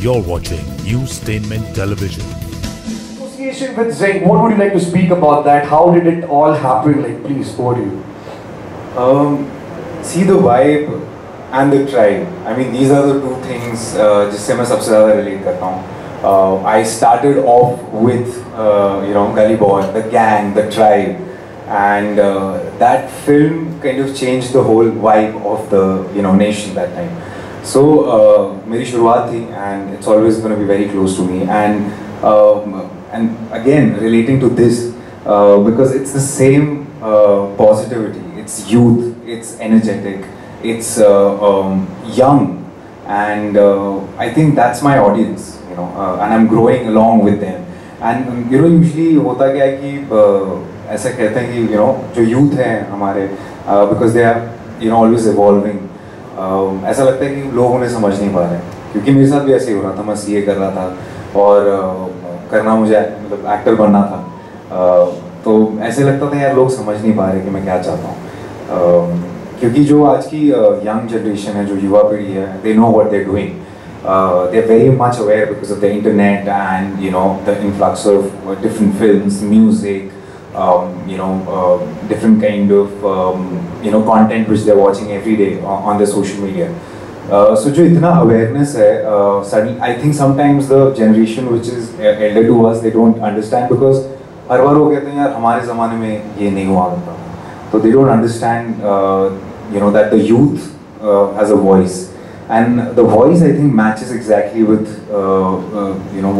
You're watching Newstainment Television. Association with Zing, what would you like to speak about that? How did it all happen? Like, please, over to you. Um, see the vibe and the tribe. I mean, these are the two things uh, जिससे मैं सबसे ज़्यादा relate करता हूँ. Uh, I started off with uh, you know Gully Boy, the gang, the tribe, and uh, that film kind of changed the whole vibe of the you know nation that time. So uh, मेरी शुरुआत थी and it's always going to be very close to me and um, and again relating to this uh, because it's the same uh, positivity. It's youth. It's energetic. It's uh, um, young, and uh, I think that's my audience. You know, uh, and I'm growing along with them. And um, you know, usually होता क्या है कि uh, ऐसा कहते हैं कि you know जो youth हैं हमारे uh, because they are you know always evolving. Uh, ऐसा लगता है कि लोग उन्हें समझ नहीं पा रहे हैं क्योंकि मेरे साथ भी ऐसे ही हो रहा था मैं सीए कर रहा था और uh, करना मुझे मतलब एक्टर बनना था। Uh, तो ऐसे लगता था यार लोग समझ नहीं पा रहे कि मैं क्या चाहता हूँ। Um, क्योंकि जो आज की यंग जनरेशन है जो युवा पीढ़ी है they know what they doing they are very much aware because of the internet and you know the influx of different films music um, you know, uh, different kind of um, you know content which they're watching every day on, on their social media. Uh, so जो इतना awareness है, uh, suddenly I think sometimes the generation which is elder to us they don't understand because हर बार वो कहते हैं यार हमारे ज़माने में ये नहीं हुआ करता so they don't understand uh, you know that the youth uh, has a voice and the voice I think matches exactly with uh, uh, you know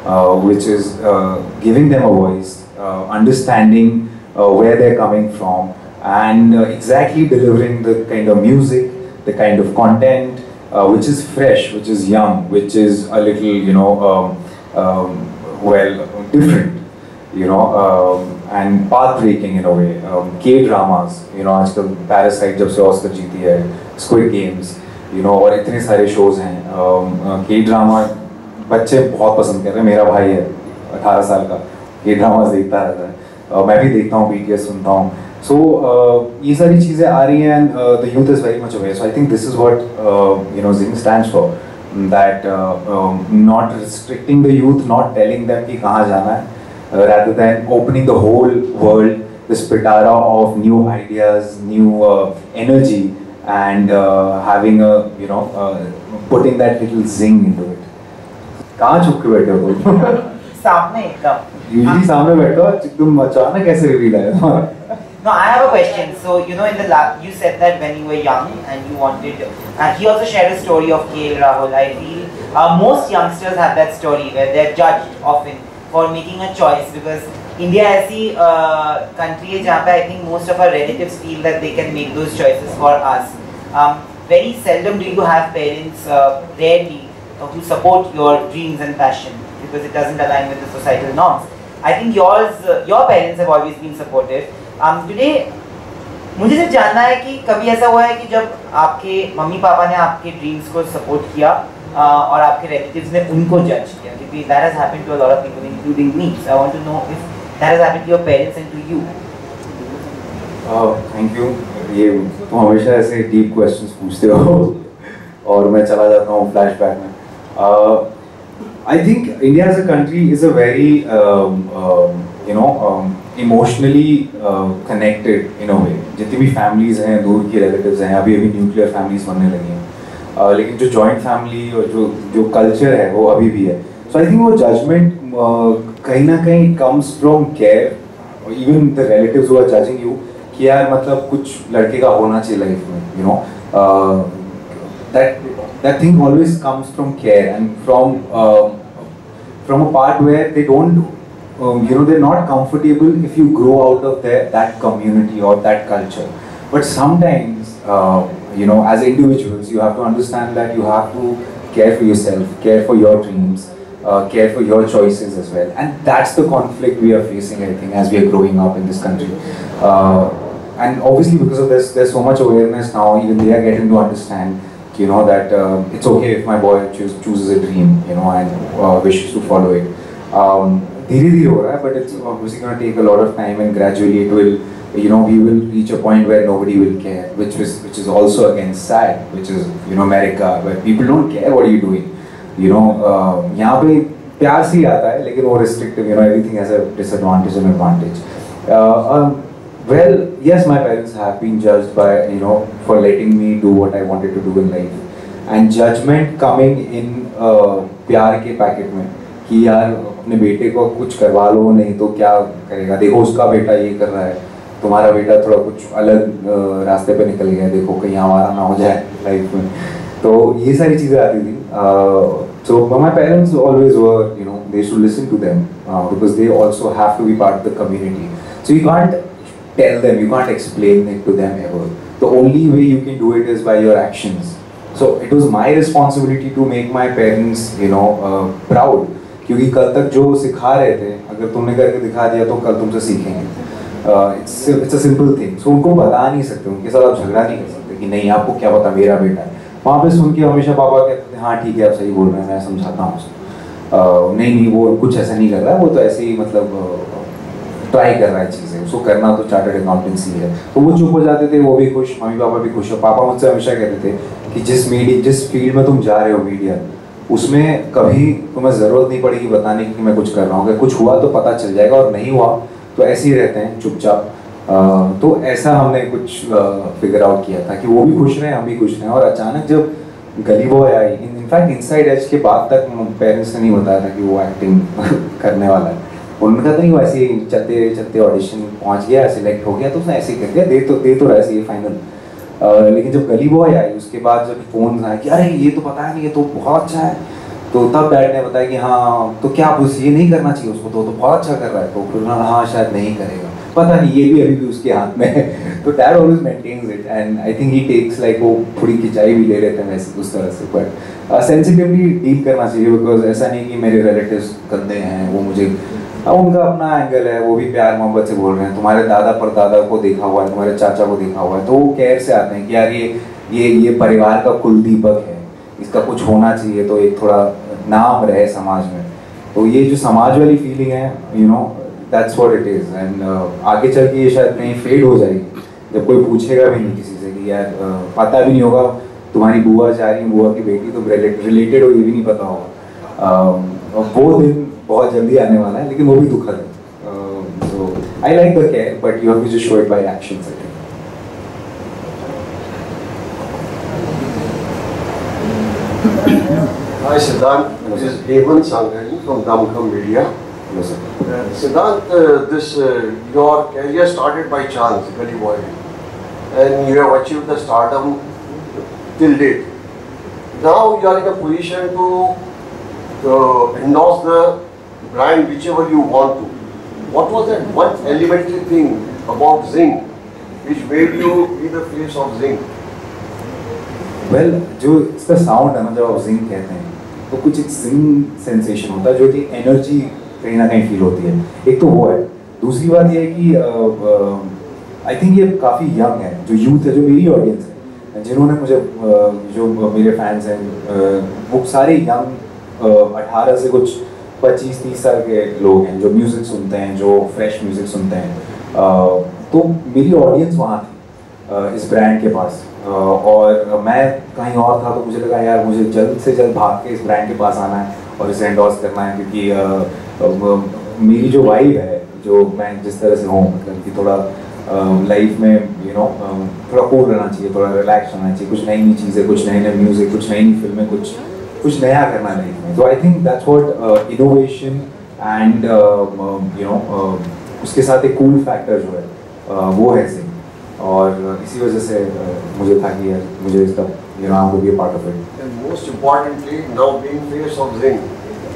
what Zing stands for uh, which is uh, giving them a voice uh, understanding uh, where they're coming from and uh, exactly delivering the kind of music the kind of content uh, which is fresh which is young which is a little you know um, um, well different you know, um, and path breaking in a way. Um, K dramas, you know, आजकल Parasite जब से Oscar जीती है, Squid Games, you know, और इतने सारे shows हैं. Um, K drama बच्चे बहुत पसंद कर रहे हैं। मेरा भाई है अठारह साल का ये ड्रामा देखता रहता है। uh, मैं भी देखता हूँ बी के सुनता हूँ। सो so, uh, ये सारी चीज़ें आ रही हैं and the youth is very much aware so I think this is what you know Zing stand for that not restricting the youth not telling them कि कहाँ जाना है rather than opening the whole world this Pitara of new ideas new energy and having you know putting that little Zing into it कहाँ छुप के बैठे हो तुम? सामने एकदम Usually सामने बैठो तुम अचानक कैसे रिवील आया No, I have a question. So, you know, in the lab, you said that when you were young and you wanted, and he also shared a story of KL Rahul. I feel uh, most youngsters have that story where they're judged often for making a choice because India ऐसी uh, country है जहाँ पे I think most of our relatives feel that they can make those choices for us. Um, very seldom do you have parents, uh, rarely, uh, who support your dreams and passion because it doesn't align with the societal norms. I think yours, uh, your parents have always been supportive. Um, today, मुझे सिर्फ़ जानना है कि कभी ऐसा हुआ है कि जब आपके मम्मी पापा ने आपके ड्रीम्स को सपोर्ट किया uh, और आपके रिलेटिव्स ने उनको जज किया क्योंकि that has happened to a lot of people including me. So I want to know if that has happened to your parents and to you. Thank you ये तुम हमेशा ऐसे डीप क्वेश्चंस पूछते हो और मैं चला जाता हूँ फ्लैशबैक में I think India as a country is a very you know emotionally connected in a way जितनी भी फैमिलीज़ हैं दूर की रिलेटिव्स हैं अभी अभी न्यूक्लियर फैमिलीज़ बनने लगी हैं। Uh, लेकिन जो जॉइंट फैमिली और जो जो कल्चर है वो अभी भी है। सो आई थिंक वो जजमेंट कहीं ना कहीं comes from care even the relatives who are judging you कि यार मतलब कुछ लड़के का होना चाहिए लाइफ में you know that thing always comes from care and from uh, from a part where they don't um, you know they're not comfortable if you grow out of their, that community or that culture. But sometimes uh, you know as individuals you have to understand that you have to care for yourself care for your dreams uh, care for your choices as well. And that's the conflict we are facing i think as we are growing up in this country. Uh, and obviously because of this there's so much awareness now even they are getting to understand you know that uh, it's okay if my boy choose, chooses a dream you know and uh, wishes to follow it um, धीरे धीरे हो रहा है but it's obviously gonna take a lot of time and gradually it will you know we will reach a point where nobody will care which is which is also again sad which is you know America where people don't care what are you doing you know uh, यहाँ पे प्यार से ही आता है लेकिन वो restrictive you know everything has a disadvantage and advantage uh, um, well, yes, my parents have been judged by, you know, for letting me do what I wanted to do in life. And judgment coming in uh, प्यार के packet में कि यार अपने बेटे को कुछ करवा लो नहीं तो क्या करेगा? देखो उसका बेटा ये कर रहा है तुम्हारा बेटा थोड़ा कुछ अलग रास्ते पे निकल गया देखो कहीं हमारा ना हो जाए लाइफ में। तो ये सारी चीज़ें आती थी। So my parents always were you know they should listen to them because they also have to be part of the community so you can't tell them. You can't explain it to them ever. The only way you can do it is by your actions. So it was my responsibility to make my parents you know uh, proud. क्योंकि कल तक जो सिखा रहे थे अगर तुमने करके दिखा दिया तो कल तुमसे सीखेंगे it's a simple thing so उनको बता नहीं सकते उनके साथ आप झगड़ा नहीं कर सकते कि नहीं आपको क्या पता मेरा बेटा है वहाँ पे सुन के हमेशा पापा कहते थे हाँ ठीक है आप सही बोल रहे हैं मैं समझाता हूँ उसको अह, नहीं नहीं वो कुछ ऐसा नहीं कर रहा वो तो ऐसे ही मतलब ट्राई कर रहा है चीज़ें। उसको करना तो चार्टर्ड अकाउंटेंसी है। तो वो चुप हो जाते थे, वो भी खुश मम्मी पापा भी खुश। और पापा मुझसे हमेशा कहते थे कि जिस मीडिया जिस फ़ील्ड में तुम जा रहे हो मीडिया उसमें कभी तुम्हें ज़रूरत नहीं पड़ेगी बताने की कि मैं कुछ कर रहा हूँ। अगर कुछ हुआ तो पता चल जाएगा और नहीं हुआ तो ऐसे ही रहते हैं, चुपचाप। तो ऐसा हमने कुछ फिगर आउट किया था कि वो भी खुश रहे, हम भी खुश रहे। और अचानक जब Gully Boy I in fact Inside Edge के बाद तक पेरेंट्स ने नहीं बताया था कि वो एक्टिंग करने वाला है। उन्होंने कहा नहीं वो ऐसे ही चलते चलते ऑडिशन पहुँच गया सिलेक्ट हो गया तो उसने ऐसे ही कर दिया दे तो दे तो रहा है फाइनल लेकिन जब गली बॉय आई उसके बाद जब फ़ोन आया कि अरे ये तो पता है नहीं ये तो बहुत अच्छा है। तो तब डैड ने बताया कि हाँ तो क्या आप ये नहीं करना चाहिए उसको? तो, तो बहुत अच्छा कर रहा है। तो फिर उन्होंने हाँ शायद नहीं करेगा। पता नहीं ये भी अभी भी उसके हाथ में है। तो dad always maintains it and I think he takes like वो थोड़ी खिंचाई भी ले लेते हैं वैसे उस तरह से बट सेंसिटिवली डील करना चाहिए बिकॉज़ ऐसा नहीं कि मेरे रिलेटिव गंदे हैं वो मुझे हाँ, उनका अपना एंगल है वो भी प्यार मोहब्बत से बोल रहे हैं। तुम्हारे दादा परदादा को देखा हुआ है तुम्हारे चाचा को देखा हुआ है तो वो केयर से आते हैं कि यार ये ये ये परिवार का कुल दीपक है। इसका कुछ होना चाहिए तो एक थोड़ा नाम रहे समाज में। तो ये जो समाज वाली फीलिंग है you know that's what it is and आगे चल के ये शायद कहीं फेड हो जाएगी। जब कोई पूछेगा भी नहीं किसी से कि यार uh, पता भी नहीं होगा तुम्हारी बुआ जा रही है बुआ की बेटी तो रिलेटेड हो ये भी नहीं पता होगा। Um, वो दिन बहुत जल्दी आने वाला है लेकिन वो भी दुखद है so I like the care but you have to just show it by actions I think Hi Siddhant, this is Hemant Sanghani from Damkam Media. Hello, sir. Uh, Siddhant, uh, this uh, your career started by chance, Gully Boy, and you have achieved the stardom till date. Now you are in a position to uh, endorse the brand whichever you want to. What was that one elementary thing about Zing which made you be the face of Zing? Well जो इसका sound है ना जब आप जिंग कहते हैं तो कुछ एक जिंग सेंसेशन होता है जो कि एनर्जी कहीं ना कहीं फील होती है एक तो वो है दूसरी बात ये है कि आई थिंक ये काफ़ी यंग है जो यूथ है जो मेरी ऑडियंस है जिन्होंने मुझे uh, जो मेरे फैंस हैं uh, वो सारे यंग अठारह से कुछ पच्चीस, तीस साल के लोग हैं जो म्यूज़िक सुनते हैं, जो फ्रेश म्यूज़िक सुनते हैं। तो मेरी ऑडियंस वहाँ थी इस ब्रांड के पास। और मैं कहीं और था तो मुझे लगा, यार, मुझे जल्द से जल्द भाग के इस ब्रांड के पास आना है और इसे एंडोर्स करना है। क्योंकि मेरी जो वाइब है, जो मैं जिस तरह से हूँ मतलब कि थोड़ा लाइफ में यू नो थोड़ा कूल रहना चाहिए, थोड़ा रिलैक्स रहना चाहिए। कुछ नई नई चीज़ें, कुछ नए नए म्यूज़िक कुछ नई नई फ़िल्में कुछ कुछ नया करना नहीं तो I think that's what innovation and you know उसके साथ एक कूल फैक्टर जो है uh, वो है सिंह और uh, इसी वजह से uh, मुझे था कि मुझे इसका निर्माण no I part of it most importantly now being face of Zing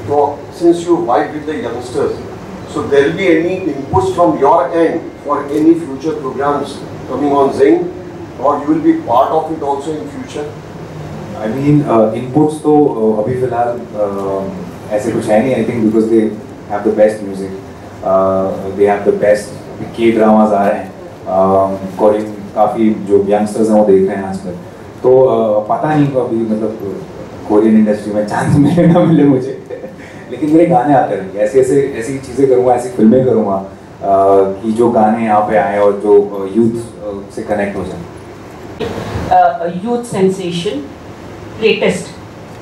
तो since you vibe with the youngsters so there be any inputs from your end for any future programmes coming on Zing और you will be part of it also in future I mean inputs तो uh, अभी फ़िलहाल uh, ऐसे कुछ है नहीं I think because they have the best music they have the best K dramas आ रहे हैं। कोरियन काफ़ी जो यंगस्टर्स हैं वो देख रहे हैं आजकल। तो uh, पता नहीं को अभी मतलब कोरियन इंडस्ट्री में चांस मिले ना मिले मुझे। लेकिन मेरे गाने आते रहेंगे। ऐसे ऐसे ऐसी चीज़ें करूँगा ऐसी फ़िल्में करूँगा कि जो गाने यहाँ पे आए और जो यूथ से कनेक्ट हो जाए। Youth sensation, latest.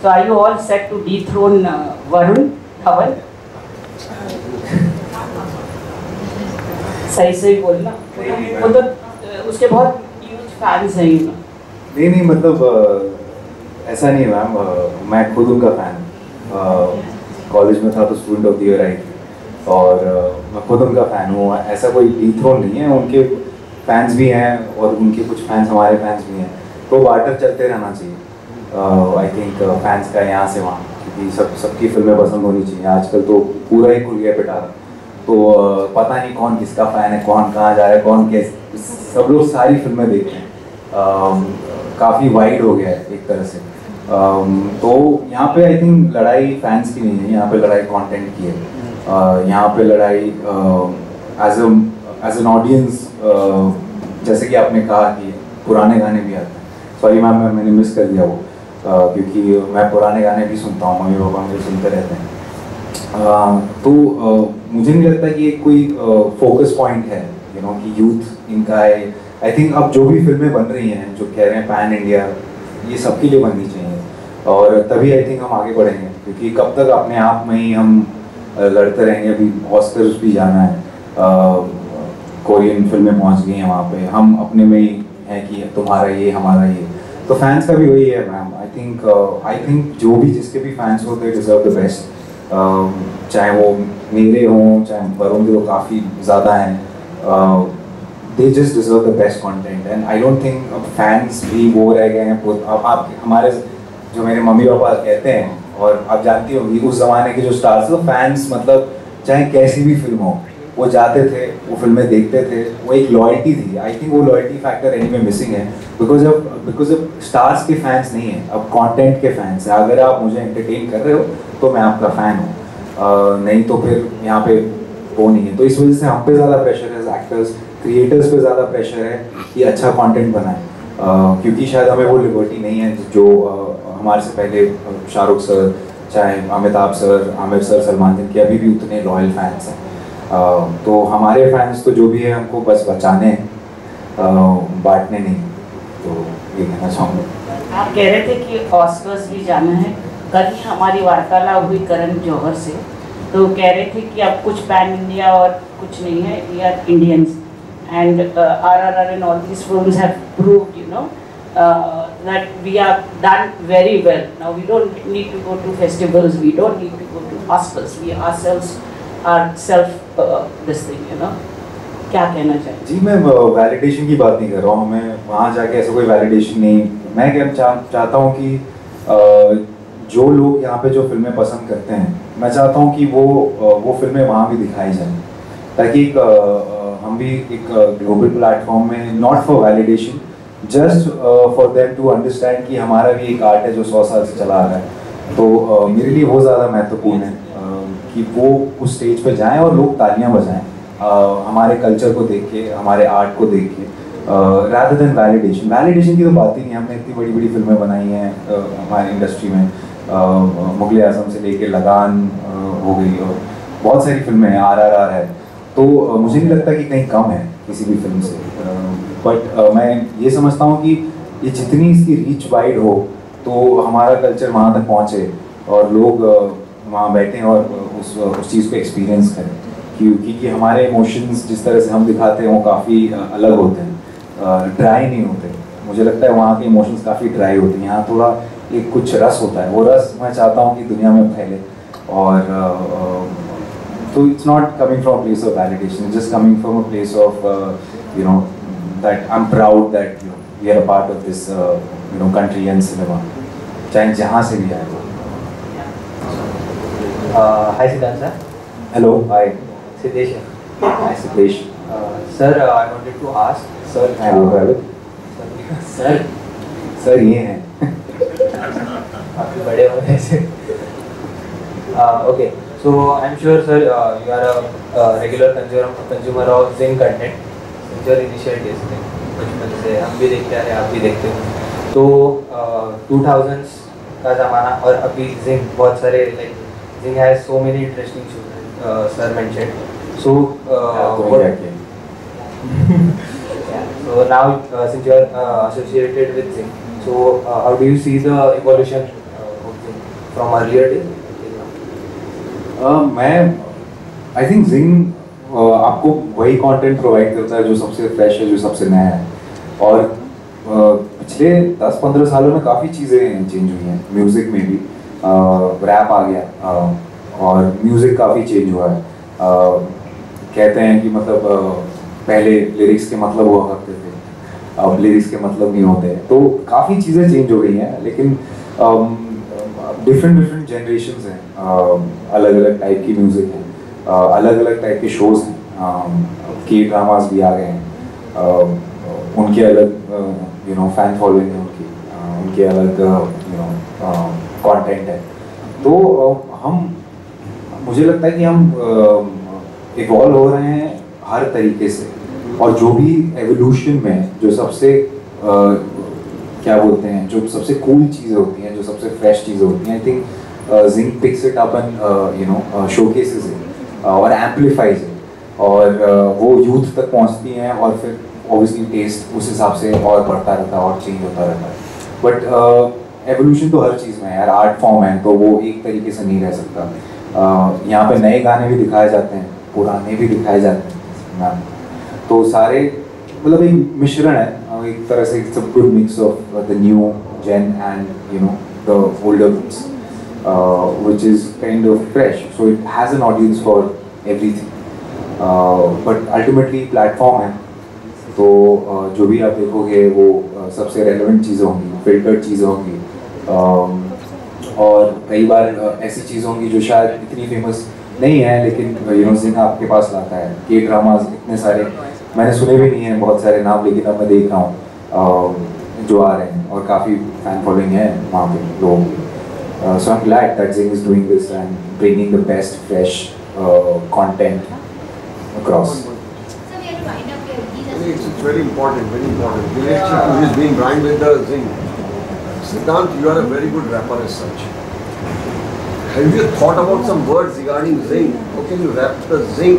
So are you all set to dethrone uh, Varun Dhawan? सही सही बोलना। uh, उसके बहुत ह्यूज फैंस हैं यू नहीं नहीं मतलब ऐसा नहीं मैम मैं खुद उनका फ़ैन कॉलेज में था तो स्टूडेंट ऑफ़ द ईयर आई थी और मैं खुद उनका फ़ैन हूँ ऐसा कोई डीथ्रोन नहीं है। उनके फैंस भी हैं और उनके कुछ फैंस हमारे फैंस भी हैं। तो वाटर चलते रहना चाहिए। आई थिंक फैंस का यहाँ से वहाँ क्योंकि सब सबकी फ़िल्में पसंद होनी चाहिए। आजकल तो पूरा ही खुल गया पिटारा। तो अ, पता नहीं कौन किसका फ़ैन है कौन कहाँ जा रहा है कौन कैसे सब लोग सारी फ़िल्में देख रहे हैं। अम, काफ़ी वाइड हो गया है एक तरह से। अम, तो यहाँ पे आई थिंक लड़ाई फैंस की नहीं है यहाँ पे लड़ाई कंटेंट की है। अ, यहाँ पे लड़ाई एज एज एन ऑडियंस जैसे कि आपने कहा कि पुराने गाने भी आते हैं। सॉरी मैम मैंने मिस कर दिया वो। क्योंकि मैं पुराने गाने भी सुनता हूँ, मम्मी पापा मुझे सुनते रहते हैं। तो मुझे नहीं लगता कि एक कोई फोकस पॉइंट है यू नो कि यूथ इनका है। आई थिंक अब जो भी फ़िल्में बन रही हैं, जो कह रहे हैं पैन इंडिया ये सबके लिए बननी चाहिए। और तभी आई थिंक हम आगे बढ़ेंगे, क्योंकि कब तक अपने आप में ही हम लड़ते रहेंगे, अभी ऑस्कर्स भी जाना है। कोरियन फ़िल्में पहुँच गई हैं वहाँ पे। हम अपने में ही हैं कि तुम्हारा ये, हमारा ये। तो फैंस का भी वही है ma'am I think I think जो भी जिसके भी फैंस होते हैं डिजर्व द बेस्ट चाहे वो मेरे हों, चाहे वरुण के वो काफ़ी ज़्यादा हैं. They just deserve the best content and I don't think अब फैंस भी वो रह गए हैं. अब आप हमारे जो मेरे मम्मी पापा कहते हैं, और आप जानती होंगी, उस ज़माने के जो स्टार्स तो फैंस मतलब चाहे कैसी भी फ़िल्म हो वो जाते थे, वो फ़िल्में देखते थे। वो एक लॉयल्टी थी। आई थिंक वो लॉयल्टी फैक्टर एनी में मिसिंग है। Because of because of stars के फैंस नहीं है, अब कंटेंट के फैंस हैं। अगर आप मुझे एंटरटेन कर रहे हो तो मैं आपका फ़ैन हूँ। नहीं तो फिर यहाँ पे वो नहीं है। तो इस वजह से हम पे ज़्यादा प्रेशर है एक्टर्स क्रिएटर्स पे ज़्यादा प्रेशर है कि अच्छा कंटेंट बनाएँ। क्योंकि शायद हमें वो लिबर्टी नहीं है जो हमारे से पहले शाहरुख सर, चाहे अमिताभ सर, आमिर सर, सलमान खान के अभी भी उतने लॉयल फैंस हैं। तो हमारे फैंस तो जो भी है हमको बस बचाने बांटने नहीं। तो ये कहना चाहूँगा आप कह रहे थे कि ऑस्कर्स भी जाना है। कल ही हमारी वार्तालाप हुई करण जौहर से। तो कह रहे थे कि अब कुछ पैन इंडिया और कुछ नहीं है we are Indians and R R R and all these films have proved you know that we are done very well. Now we don't need to go to festivals, we don't need to go to Oscars. We ourselves self uh, this thing, you know. क्या कहना चाहिए जी मैं validation की बात नहीं कर रहा हूँ मैं वहाँ जाके ऐसा कोई वैलिडेशन नहीं मैं क्या चाह, चाहता हूँ कि जो लोग यहाँ पे जो फ़िल्में पसंद करते हैं मैं चाहता हूँ कि वो वो फ़िल्में वहाँ भी दिखाई जाएँ। ताकि एक हम भी एक ग्लोबल प्लेटफॉर्म में not for validation just for them to understand कि हमारा भी एक आर्ट है जो सौ साल से चला आ रहा है। तो मेरे लिए वो ज़्यादा महत्वपूर्ण है। कि वो उस स्टेज पर जाएँ और लोग तालियाँ बजाएँ। अ, हमारे कल्चर को देख के हमारे आर्ट को देख के। रादर देन वैलिडेशन वैलिडेशन की तो बात ही नहीं हमने इतनी बड़ी बड़ी फ़िल्में बनाई हैं अ, हमारी इंडस्ट्री में। मुगल आज़म से लेके लगान हो गई और बहुत सारी फ़िल्में हैं आर आर आर है। तो मुझे नहीं लगता कि कहीं कम है किसी भी फ़िल्म से। बट मैं ये समझता हूँ कि ये जितनी इसकी रीच वाइड हो तो हमारा कल्चर वहाँ तक पहुँचे और लोग वहाँ बैठें और उस उस चीज़ को एक्सपीरियंस करें क्योंकि कि हमारे इमोशंस जिस तरह से हम दिखाते हैं वो काफ़ी अलग होते हैं। ड्राई नहीं होते। मुझे लगता है वहाँ के इमोशंस काफ़ी ड्राई होते हैं। यहाँ थोड़ा एक कुछ रस होता है। वो रस मैं चाहता हूँ कि दुनिया में फैले और तो it's not coming from place of validation just coming from a place of you know that I am proud that you are a part of this you know country and cinema चाहे जहाँ से भी आए वो Uh, hi Siddhant sir. Hello hi Siddesh. Hi Siddhesh Uh, sir, uh, I wanted to ask. Sir रहा हूँ Sir, sir ये हैं काफ़ी बड़े हो गए से. Uh, okay. So I'm sure sir, uh, you are a, a regular consumer consumer of Zing content. Since your initial days बचपन से हम भी देखते आ रहे हैं आप भी देखते हो तो टू थाउजेंड्स का ज़माना और अभी जिंग बहुत सारे like Zing has so many interesting shows sir mention So, uh, किया yeah. So now, uh, since you are uh, associated with Zing, so uh, how do you see the evolution uh, of Zing from earlier days till now? Uh, मैं I think जिंग आपको वही content provide करता है जो सबसे fresh है जो सबसे नया है और uh, पिछले 10-15 सालों में काफ़ी चीज़ें चेंज हुई हैं म्यूज़िक में भी रैप आ गया। और म्यूज़िक काफ़ी चेंज हुआ है। कहते हैं कि मतलब पहले लिरिक्स के मतलब हुआ करते थे। अब लिरिक्स के मतलब नहीं होते तो काफ़ी चीज़ें चेंज हो गई हैं, लेकिन डिफरेंट डिफरेंट जनरेशन हैं। अलग अलग टाइप की म्यूज़िक है। अलग अलग टाइप के शोज़ हैं। के ड्रामास भी आ गए हैं। उनके अलग यू नो फ़ैन फॉलोइंग है उनकी। उनके अलग यू नो कंटेंट है। तो हम मुझे लगता है कि हम इवॉल्व हो रहे हैं हर तरीके से। और जो भी एवोल्यूशन में जो सबसे uh, क्या बोलते हैं जो सबसे कूल चीज़ें होती हैं जो सबसे फ्रेश चीज़ें होती हैं I think Zing picks it up and you know showcases it और एम्पलीफाइज इट और uh, वो यूथ तक पहुँचती हैं और फिर ऑब्वियसली टेस्ट उस हिसाब से और बढ़ता रहता है और चेंज होता रहता है। बट एवोल्यूशन तो हर चीज़ में है यार आर्ट फॉर्म है तो वो एक तरीके से नहीं रह सकता। uh, यहाँ पे नए गाने भी दिखाए जाते हैं पुराने भी दिखाए जाते हैं तो सारे मतलब एक मिश्रण है एक तरह से it's a good mix of the new gen and you know the older mix which is kind of fresh. So it has an audience for everything. uh, but ultimately platform है। तो uh, जो भी आप देखोगे वो uh, सबसे relevant चीज़ें होंगी फिल्टर्ड चीज़ें होंगी। Um, और कई बार ऐसी चीज़ों की जो शायद इतनी फ़ेमस नहीं है लेकिन यूनो सिंह आपके पास लाता है। के ड्रामाज इतने सारे मैंने सुने भी नहीं हैं बहुत सारे नाम लेकिन अब मैं देख रहा हूँ जो आ रहे हैं और काफ़ी फ़ैन फॉलोइंग है वहाँ पे लोगों की। So am glad that Zing is doing this and bringing the best fresh content across It's very important, very important. Relationship is being brined with the zinc. Siddhant, you are a very good rapper as such. Have you thought about some words regarding zing? How can you rap the zing,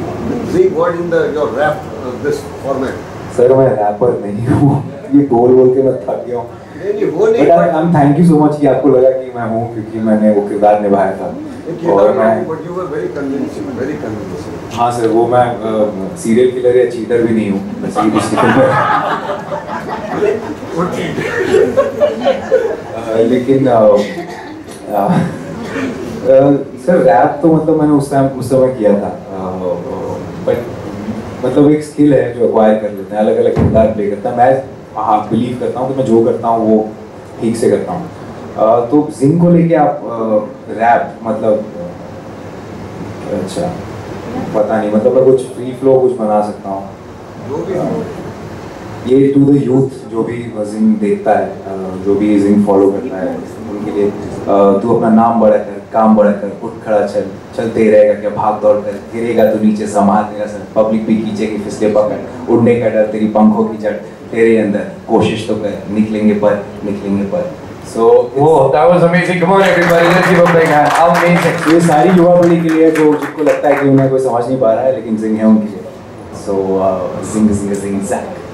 zing word in the your rap uh, this format? Sir मैं rapper नहीं हूँ ये बोल बोल के मैं थक गया हूँ but I am thank you so much कि आपको लगा कि मैं हूँ क्योंकि मैंने वो किरदार निभाया था और मैं हाँ सर वो मैं सीरियल किलर या चीटर भी नहीं हूँ लेकिन सर रैप तो मतलब मैंने उस टाइम उस समय किया था। बट मतलब एक स्किल है जो अक्वायर कर लेते हैं अलग अलग किरदार प्ले करता है। मैं हाँ बिलीव करता हूँ कि मैं जो करता हूँ वो ठीक से करता हूँ। तो जिंग को लेके आप रैप मतलब अच्छा पता नहीं मतलब मैं कुछ फ्री फ्लो कुछ बना सकता हूँ। ये टू द यूथ जो भी जिंग देखता है जो भी जिंग फॉलो करता है उनके लिए तू अपना नाम बड़ा कर काम बड़ा कर उठ खड़ा चल चलते ही रहेगा क्या भाग दौड़ कर गिरेगा तो नीचे संभाल तेरा सर पब्लिक भी खींचेगी फिसले पकड़ उड़ने का डर तेरी पंखों की जड़ तेरे अंदर कोशिश तो कर निकलेंगे पर निकलेंगे पर सो Whoa, that was amazing. Come on, everybody. Let's give a big hand. Amazing. ये सारी युवा पीढ़ी के लिए जो जिनको लगता है कि उन्हें कोई समझ नहीं पा रहा है लेकिन जिंग है उनके लिए so Zing Zing Zing jack